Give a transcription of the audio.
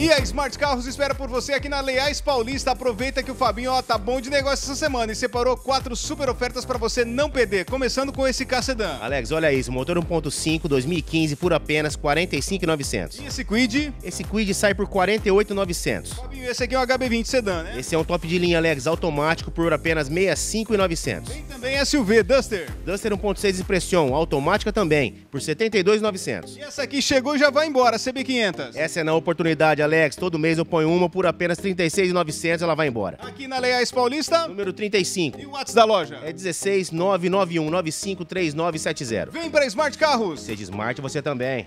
E a Smart Carros espera por você aqui na Leais Paulista. Aproveita que o Fabinho ó, tá bom de negócio essa semana e separou quatro super ofertas para você não perder, começando com esse K Sedan. Alex, olha isso, motor 1.5 2015 por apenas 45.900. E esse Quid? Esse Quid sai por 48.900. Fabinho, esse aqui é um HB20 Sedan, né? Esse é um top de linha, Alex, automático por apenas 65.900. Tem também SUV Duster. Duster 1.6 Expression, automática também, por 72.900. E essa aqui chegou e já vai embora, CB500. Essa é na oportunidade, Alex. Todo mês eu ponho uma por apenas 36.900, ela vai embora. Aqui na Leais Paulista. Número 35. E o WhatsApp da loja? É 16 991 953970. Vem para Smart Carros. Seja smart você também.